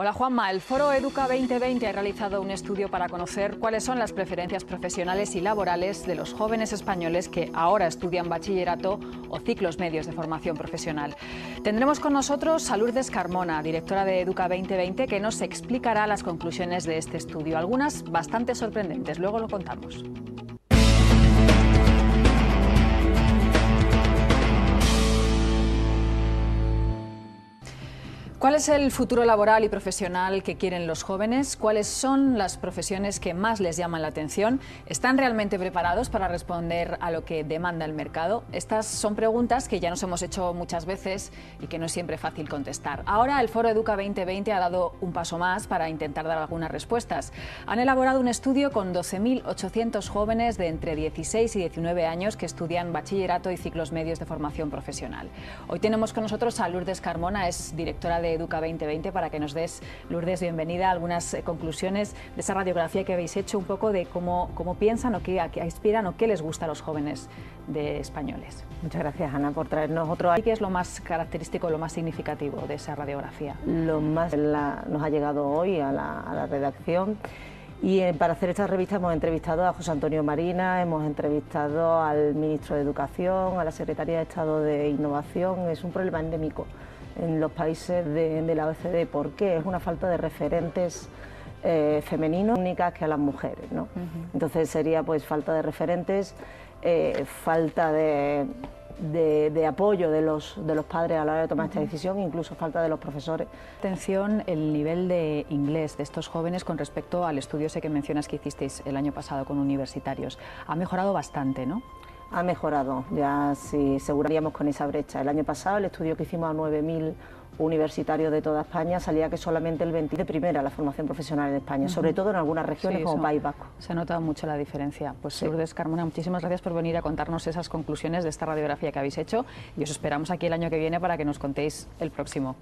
Hola Juanma, el Foro Educa 2020 ha realizado un estudio para conocer cuáles son las preferencias profesionales y laborales de los jóvenes españoles que ahora estudian bachillerato o ciclos medios de formación profesional. Tendremos con nosotros a Lourdes Carmona, directora de Educa 2020, que nos explicará las conclusiones de este estudio, algunas bastante sorprendentes, luego lo contamos. ¿Cuál es el futuro laboral y profesional que quieren los jóvenes? ¿Cuáles son las profesiones que más les llaman la atención? ¿Están realmente preparados para responder a lo que demanda el mercado? Estas son preguntas que ya nos hemos hecho muchas veces y que no es siempre fácil contestar. Ahora el Foro Educa 2020 ha dado un paso más para intentar dar algunas respuestas. Han elaborado un estudio con 12.800 jóvenes de entre 16 y 19 años que estudian bachillerato y ciclos medios de formación profesional. Hoy tenemos con nosotros a Lourdes Carmona, es directora de Educa 2020 para que nos des, Lourdes, bienvenida, algunas eh, conclusiones de esa radiografía que habéis hecho, un poco de cómo, cómo piensan o qué, a qué aspiran o qué les gusta a los jóvenes de españoles. Muchas gracias, Ana, por traernos otro... ¿Y qué es lo más característico, lo más significativo de esa radiografía? Lo más nos ha llegado hoy a la, a la redacción y eh, para hacer esta revista hemos entrevistado a José Antonio Marina, hemos entrevistado al ministro de Educación, a la Secretaría de Estado de Innovación. Es un problema endémico en los países de, la OECD. ¿Por qué? Es una falta de referentes eh, femeninos únicas que a las mujeres. ¿no? Entonces sería pues falta de referentes, eh, falta de, apoyo de los, de los padres a la hora de tomar esta decisión, incluso falta de los profesores. Atención, el nivel de inglés de estos jóvenes con respecto al estudio ese que mencionas que hicisteis el año pasado con universitarios. Ha mejorado bastante, ¿no? Ha mejorado, ya si aseguraríamos con esa brecha. El año pasado, el estudio que hicimos a 9.000 universitarios de toda España, salía que solamente el 20 de primera la formación profesional en España, sobre todo en algunas regiones como País Vasco. Se ha notado mucho la diferencia. Pues Lourdes Carmona, muchísimas gracias por venir a contarnos esas conclusiones de esta radiografía que habéis hecho y os esperamos aquí el año que viene para que nos contéis el próximo.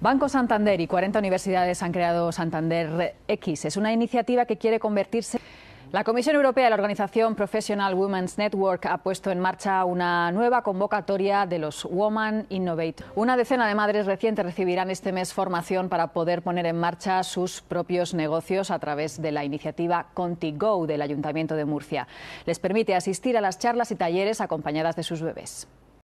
Banco Santander y 40 universidades han creado Santander X. Es una iniciativa que quiere convertirse la Comisión Europea y la organización Professional Women's Network ha puesto en marcha una nueva convocatoria de los Women Innovate. Una decena de madres recientes recibirán este mes formación para poder poner en marcha sus propios negocios a través de la iniciativa ContiGo del Ayuntamiento de Murcia. Les permite asistir a las charlas y talleres acompañadas de sus bebés.